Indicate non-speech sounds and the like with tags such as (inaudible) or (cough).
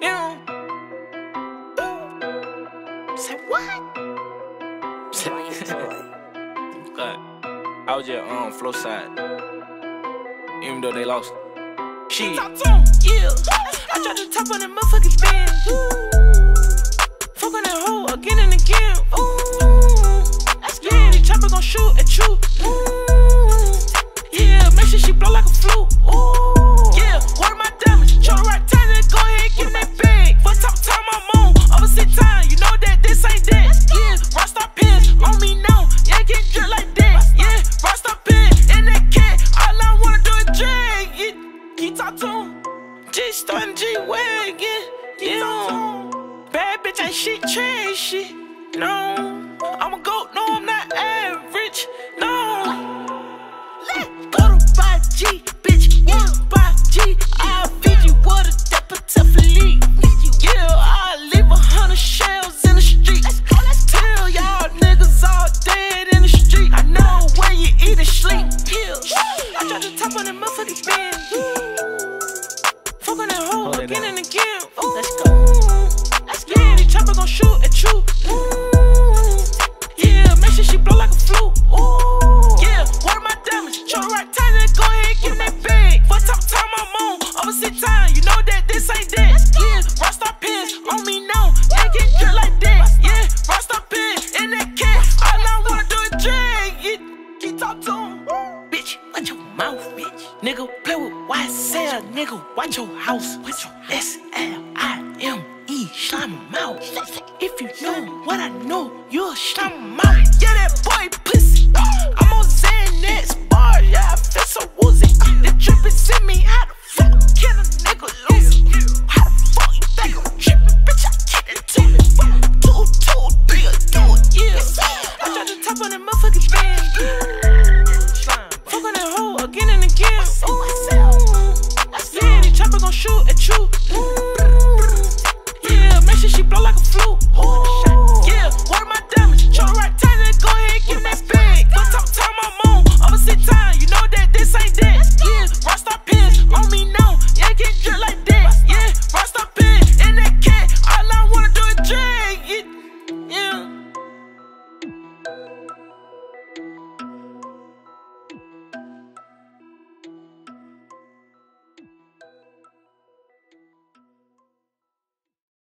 Yeah. Say what? God. (laughs) I was just on um, flow side. Even though they lost. Shit. Talk to yeah. I tried to top on that motherfucking starting G wagon. Yeah. Bad bitch ain't shit, trash shit. No. I'm a goat, no, I'm not average. No. Let go to by G, bitch. Yeah, by G. I'll feed you water, that potentially. Yeah, I'll leave a hundred shells in the street. Let's let's tell y'all niggas all dead in the street. I know where you eat and sleep. Yeah. I tried to top on that motherfucking band. Again and again. Let's go. Let's go. Yeah, the chopper gon' shoot at you. Nigga, watch your house. Watch your S L I M E. Slime. If you know what I know, you'll slime mouth. Yeah, that boy on that hoe